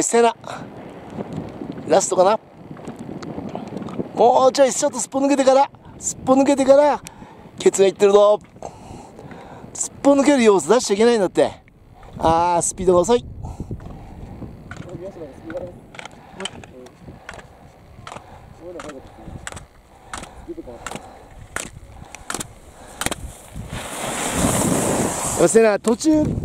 せナ。ラストかな。もうちょいちょっとすっぽ抜けてから。すっぽ抜けてからケツがいってるぞ。すっぽ抜ける様子出しちゃいけないんだって。あースピードが遅い。せな途中。